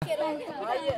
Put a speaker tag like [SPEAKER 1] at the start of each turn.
[SPEAKER 1] 可以。